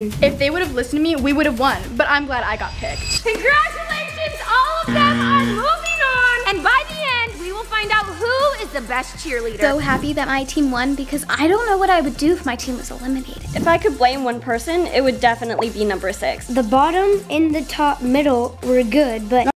If they would have listened to me, we would have won. But I'm glad I got picked. Congratulations, all of them are moving on. And by the end, we will find out who is the best cheerleader. So happy that my team won because I don't know what I would do if my team was eliminated. If I could blame one person, it would definitely be number six. The bottom in the top middle were good, but